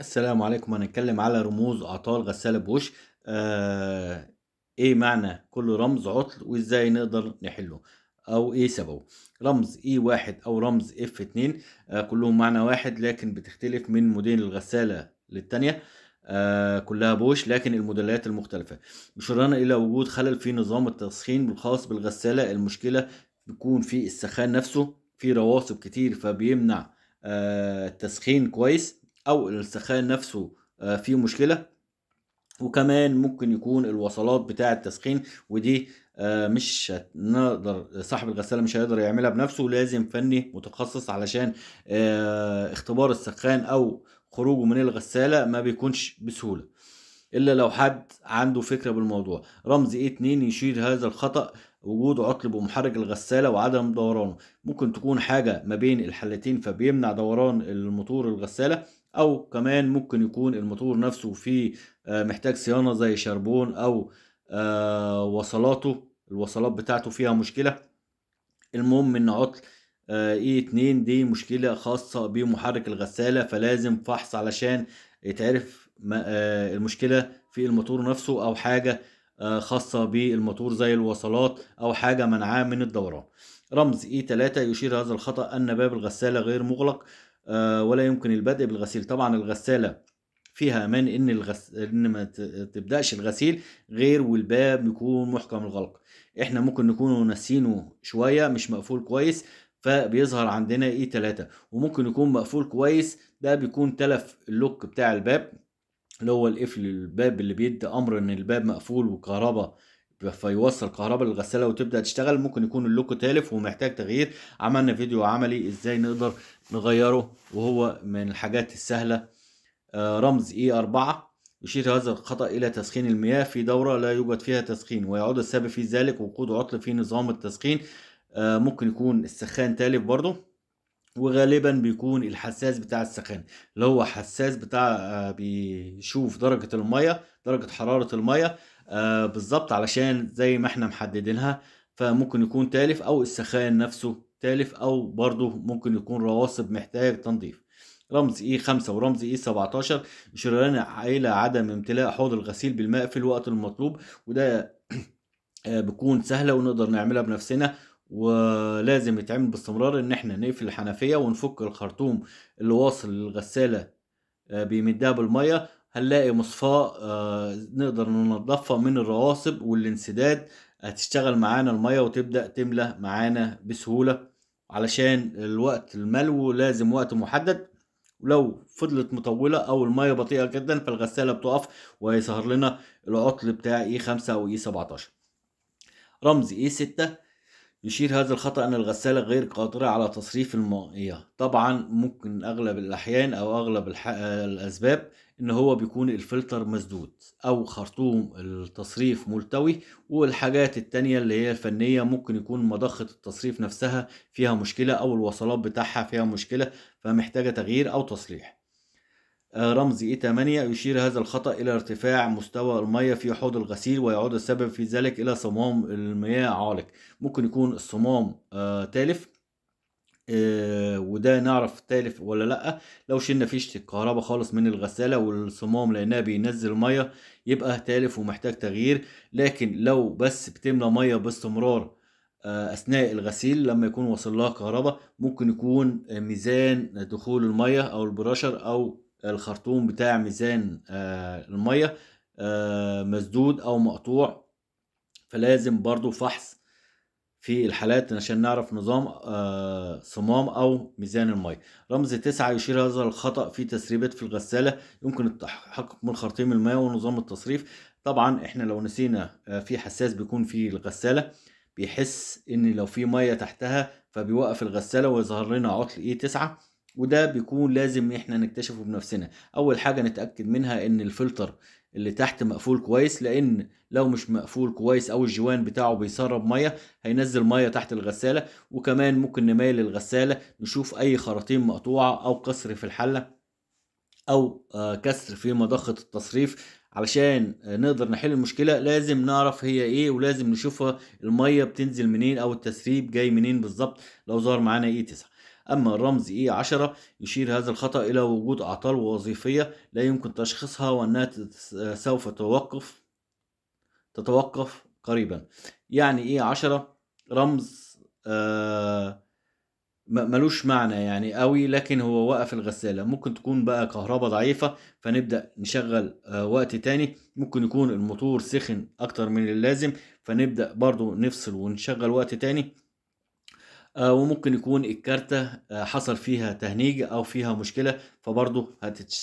السلام عليكم. هنتكلم على رموز أعطال غسالة بوش. آه إيه معنى كل رمز عطل وإزاي نقدر نحله؟ أو إيه سببه؟ رمز E واحد أو رمز F اتنين آه كلهم معنى واحد لكن بتختلف من موديل الغسالة للتانية. آه كلها بوش لكن الموديلات المختلفة. يشيرنا إلى وجود خلل في نظام التسخين الخاص بالغسالة. المشكلة بيكون في السخان نفسه في رواسب كتير فبيمنع آه التسخين كويس. أو السخان نفسه آه، فيه مشكلة. وكمان ممكن يكون الوصلات بتاع التسخين ودي آه، مش نقدر صاحب الغسالة مش هيقدر يعملها بنفسه. لازم فني متخصص علشان آه، اختبار السخان أو خروجه من الغسالة ما بيكونش بسهولة. إلا لو حد عنده فكرة بالموضوع. رمز إيه؟ 2 يشير هذا الخطأ وجود عطل بمحرك الغسالة وعدم دورانه ممكن تكون حاجة ما بين الحلتين فبيمنع دوران الموتور الغسالة. أو كمان ممكن يكون الموتور نفسه فيه آه، محتاج صيانة زي شربون أو آه، وصلاته الوصلات بتاعته فيها مشكلة. المهم إن عطل اي 2 دي مشكلة خاصة بمحرك الغسالة فلازم فحص علشان يتعرف آه، المشكلة في الموتور نفسه أو حاجة خاصة بالموتور زي الوصلات أو حاجة منعاه من الدوران رمز اي 3 يشير هذا الخطأ أن باب الغسالة غير مغلق. آه، ولا يمكن البدء بالغسيل. طبعا الغسالة فيها أمان إن الغس... إن ما تبدأش الغسيل غير والباب يكون محكم الغلق. إحنا ممكن نكون ناسينه شوية مش مقفول كويس فبيظهر عندنا اي 3 وممكن يكون مقفول كويس ده بيكون تلف اللوك بتاع الباب اللي هو القفل الباب اللي بيدي أمر إن الباب مقفول وكهرباء فيوصل كهرباء للغساله وتبدأ تشتغل ممكن يكون اللوك تالف ومحتاج تغيير. عملنا فيديو عملي إزاي نقدر نغيره وهو من الحاجات السهلة. آه، رمز اي 4 يشير هذا الخطأ إلى تسخين المياه في دورة لا يوجد فيها تسخين ويعود السبب في ذلك وقود عطل في نظام التسخين. آه، ممكن يكون السخان تالف برضه وغالبا بيكون الحساس بتاع السخان اللي هو حساس بتاع آه، بيشوف درجة المية درجة حرارة المية آه بالظبط علشان زي ما إحنا محددينها فممكن يكون تالف أو السخان نفسه تالف أو برضه ممكن يكون رواسب محتاج تنظيف. رمز اي 5 ورمز اي 17 يشيران إلى عدم امتلاء حوض الغسيل بالماء في الوقت المطلوب وده آه، بيكون سهلة ونقدر نعملها بنفسنا ولازم يتعمل باستمرار إن إحنا نقفل الحنفية ونفك الخرطوم اللي واصل للغسالة آه، بيمدها بالمية. هنلاقي مصفاة آه، نقدر ننضفها من الرواسب والانسداد. هتشتغل معانا المية وتبدأ تملى معانا بسهولة. علشان الوقت الملو لازم وقت محدد. ولو فضلت مطولة أو المية بطيئة جدا فالغسالة بتقف وهيظهر لنا العطل بتاع اي 5 أو اي 17 رمز اي 6 يشير هذا الخطأ أن الغسالة غير قادرة على تصريف المياه. طبعا ممكن أغلب الأحيان أو أغلب الأسباب إن هو بيكون الفلتر مسدود أو خرطوم التصريف ملتوي. والحاجات التانية اللي هي الفنية ممكن يكون مضخة التصريف نفسها فيها مشكلة أو الوصلات بتاعها فيها مشكلة فمحتاجة تغيير أو تصليح رمز اي 8 يشير هذا الخطأ إلى ارتفاع مستوى المياه في حوض الغسيل ويعود السبب في ذلك إلى صمام المياه عالق. ممكن يكون الصمام آه تالف آه، وده نعرف تالف ولا لأ. لو شلنا فيشه الكهرباء خالص من الغسالة والصمام لأنها بينزل مية يبقى تالف ومحتاج تغيير. لكن لو بس بتملى مية باستمرار آه، أثناء الغسيل لما يكون وصل لها كهرباء ممكن يكون ميزان دخول المية أو البراشر أو الخرطوم بتاع ميزان آه، المية مسدود أو مقطوع. فلازم برضو فحص في الحالات عشان نعرف نظام آه، صمام أو ميزان المية. رمز تسعة يشير هذا الخطأ في تسريبات في الغسالة. يمكن التحقق من خرطيم المياه ونظام التصريف. طبعا إحنا لو نسينا آه، في حساس بيكون في الغسالة. بيحس إن لو في مية تحتها فبيوقف الغسالة ويظهر لنا عطل إيه تسعة. وده بيكون لازم إحنا نكتشفه بنفسنا. أول حاجة نتأكد منها إن الفلتر اللي تحت مقفول كويس لأن لو مش مقفول كويس أو الجوان بتاعه بيسرب مية هينزل مية تحت الغسالة. وكمان ممكن نميل الغسالة نشوف أي خراطيم مقطوعة أو كسر في الحلة أو آه، كسر في مضخة التصريف. علشان نقدر نحل المشكلة لازم نعرف هي إيه ولازم نشوفها المية بتنزل منين أو التسريب جاي منين بالظبط. لو ظهر معانا إيه 9 أما الرمز إي 10 يشير هذا الخطأ إلى وجود أعطال وظيفية لا يمكن تشخيصها وأنها سوف تتوقف تتوقف قريبا. يعني إيه 10 رمز آه ملوش معنى يعني قوي لكن هو وقف الغسالة. ممكن تكون بقى كهرباء ضعيفة فنبدأ نشغل آه وقت تاني. ممكن يكون الموتور سخن أكتر من اللازم فنبدأ برضو نفصل ونشغل وقت تاني. وممكن يكون الكارتة آه حصل فيها تهنيج أو فيها مشكلة.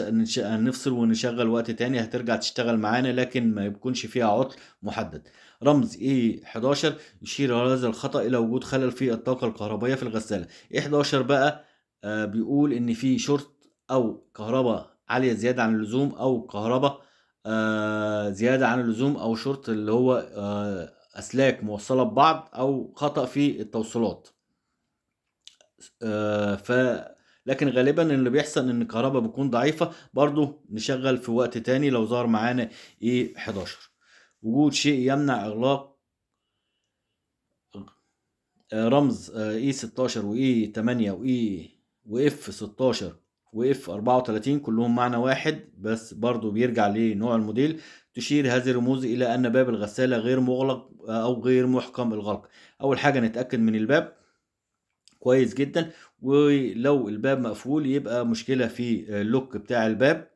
نش- هنفصل ونشغل وقت تاني هترجع تشتغل معانا لكن ما يكونش فيها عطل محدد رمز E 11 يشير هذا الخطأ إلى وجود خلل في الطاقة الكهربائية في الغسالة E 11 بقى آه بيقول إن في شورت أو كهرباء عالية زيادة عن اللزوم أو كهرباء آه زيادة عن اللزوم أو شورت اللي هو آه أسلاك موصلة ببعض أو خطأ في التوصيلات آه، ف لكن غالبا اللي بيحصل إن الكهرباء بتكون ضعيفة برضو نشغل في وقت تاني لو ظهر معانا إيه 11 وجود شيء يمنع إغلاق آه، رمز إي 16 وإي 8 وإي وإف 16 وإف 34 كلهم معنى واحد بس برضو بيرجع لنوع الموديل تشير هذه الرموز إلى أن باب الغسالة غير مغلق آه، أو غير محكم الغلق أول حاجة نتأكد من الباب كويس جدا ولو الباب مقفول يبقى مشكلة في ال lock بتاع الباب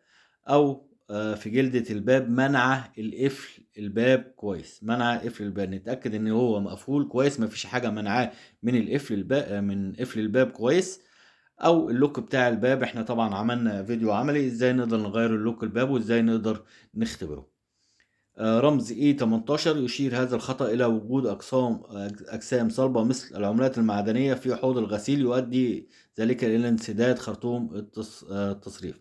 أو آه، في جلدة الباب منع القفل الباب كويس منع قفل الباب. نتأكد إن هو مقفول كويس مفيش حاجة منعاه من القفل الباب من قفل الباب كويس. أو ال lock بتاع الباب إحنا طبعا عملنا فيديو عملي إزاي نقدر نغير ال lock الباب وإزاي نقدر نختبره. رمز اي 18 يشير هذا الخطأ إلى وجود أقسام أجسام صلبة مثل العملات المعدنية في حوض الغسيل يؤدي ذلك إلى انسداد خرطوم آه، التصريف.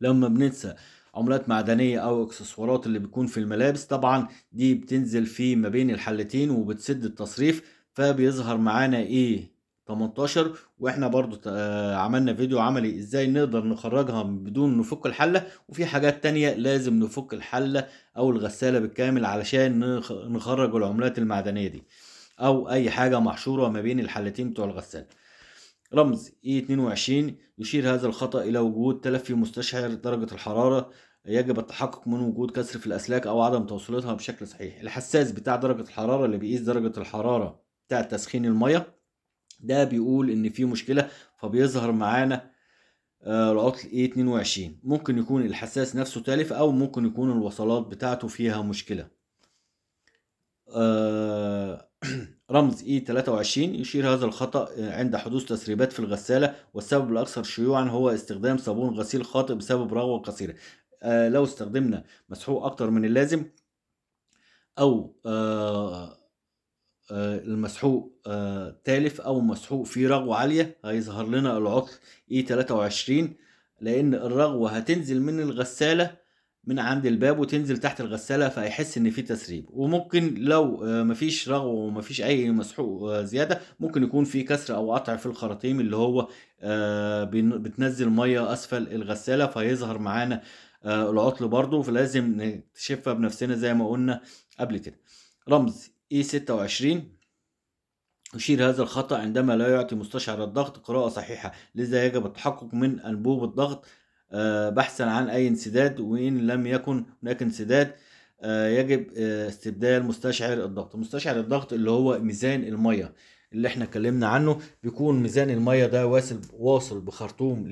لما بننسى عملات معدنية أو إكسسوارات اللي بتكون في الملابس. طبعا دي بتنزل في ما بين الحلتين وبتسد التصريف فبيظهر معانا إيه 18 وإحنا برضو آه، عملنا فيديو عملي إزاي نقدر نخرجها بدون نفك الحلة وفي حاجات تانية لازم نفك الحلة أو الغسالة بالكامل علشان نخ- نخرج العملات المعدنية دي أو أي حاجة محشورة ما بين الحلتين بتوع الغسالة. رمز اي 22 يشير هذا الخطأ إلى وجود تلفي مستشعر درجة الحرارة يجب التحقق من وجود كسر في الأسلاك أو عدم توصيلها بشكل صحيح. الحساس بتاع درجة الحرارة اللي بيقيس درجة الحرارة بتاع تسخين المية ده بيقول إن في مشكلة فبيظهر معانا آه، العطل إيه 22 ممكن يكون الحساس نفسه تالف أو ممكن يكون الوصلات بتاعته فيها مشكلة. آه، رمز اي 23 يشير هذا الخطأ عند حدوث تسريبات في الغسالة والسبب الأكثر شيوعا هو استخدام صابون غسيل خاطئ بسبب رغوة قصيرة. آه، لو استخدمنا مسحوق أكتر من اللازم أو آه، آه، المسحوق آه، تالف أو مسحوق فيه رغوة عالية هيظهر لنا العطل اي 23 لأن الرغوة هتنزل من الغسالة من عند الباب وتنزل تحت الغسالة فهيحس إن في تسريب. وممكن لو آه، مفيش رغوة ومفيش أي مسحوق آه، زيادة ممكن يكون في كسر أو قطع في الخراطيم اللي هو آه، بتنزل مية أسفل الغسالة فهيظهر معانا آه، العطل برضو فلازم نكتشفها بنفسنا زي ما قلنا قبل كده. رمز اي 26 يشير هذا الخطأ عندما لا يعطي مستشعر الضغط قراءة صحيحة. لذا يجب التحقق من أنبوب الضغط آه، بحثا عن أي انسداد وإن لم يكن هناك انسداد آه، يجب آه، استبدال مستشعر الضغط. مستشعر الضغط اللي هو ميزان المية اللي إحنا اتكلمنا عنه بيكون ميزان المية ده واصل واصل بخرطوم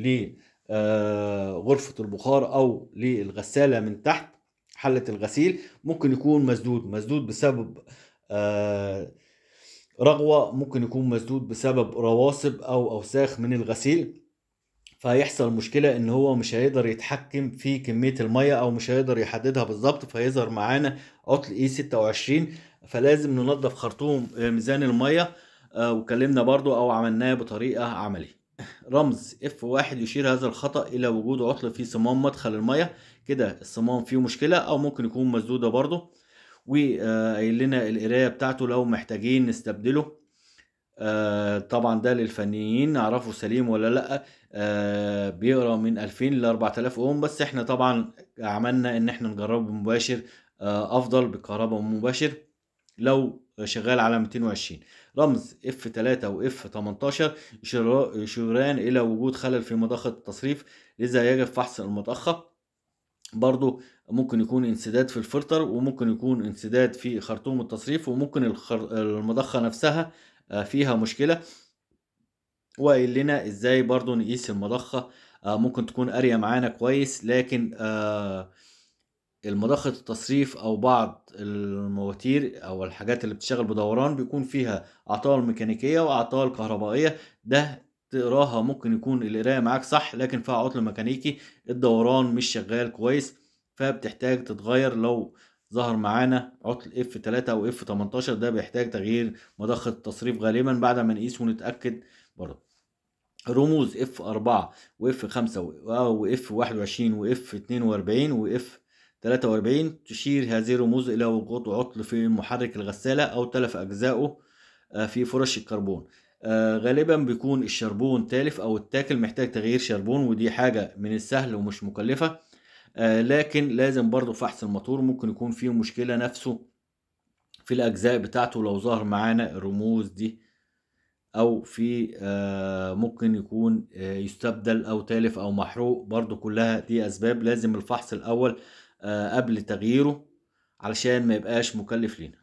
لغرفة البخار أو للغسالة من تحت حلة الغسيل ممكن يكون مسدود. مسدود بسبب رغوة ممكن يكون مسدود بسبب رواسب أو أوساخ من الغسيل فهيحصل مشكلة إن هو مش هيقدر يتحكم في كمية المية أو مش هيقدر يحددها بالظبط فيظهر معانا عطل إي 26 فلازم ننظف خرطوم آه، ميزان المية آه، وكلمنا برضو أو عملناه بطريقة عملي. رمز اف واحد يشير هذا الخطأ إلى وجود عطل في صمام مدخل المية كده الصمام فيه مشكلة أو ممكن يكون مسدودة برضو. وقايل لنا القراية بتاعته لو محتاجين نستبدله. آه، طبعا ده للفنيين نعرفه سليم ولا لأ. آه، بيقرأ من 2000 ل 4000 اوم بس إحنا طبعا عملنا إن إحنا نجربه مباشر. آه، أفضل بالكهرباء مباشر لو شغال على 220 رمز F3 و F18 يشيرا- يشيران إلى وجود خلل في مضخة التصريف. لذا يجب فحص المضخة. برضو ممكن يكون انسداد في الفلتر وممكن يكون انسداد في خرطوم التصريف وممكن. المضخة نفسها آه، فيها مشكلة وقايل لنا إزاي برضو نقيس المضخة آه، ممكن تكون قارية معانا كويس لكن آه، المضخة التصريف أو بعض المواتير أو الحاجات اللي بتشتغل بدوران بيكون فيها أعطال ميكانيكية وأعطال كهربائية ده تقراها ممكن يكون القراية معاك صح لكن فيها عطل ميكانيكي الدوران مش شغال كويس فبتحتاج تتغير. لو ظهر معانا عطل F 3 أو F 18 ده بيحتاج تغيير مضخة التصريف غالبا بعد ما نقيس ونتأكد برضه. رموز اف 4 واف 5 واف 21 واف 42 واف 43 تشير هذه الرموز إلى وجود عطل في محرك الغسالة أو تلف اجزائه آه، في فرش الكربون. آه، غالبا بيكون الشربون تالف أو التاكل محتاج تغيير شربون ودي حاجة من السهل ومش مكلفة. آه، لكن لازم برضو فحص الموتور ممكن يكون فيه مشكلة نفسه في الأجزاء بتاعته لو ظهر معانا الرموز دي أو في آه، ممكن يكون يستبدل أو تالف أو محروق. برضو كلها دي أسباب لازم الفحص الأول آه، قبل تغييره علشان ما يبقاش مكلف لينا.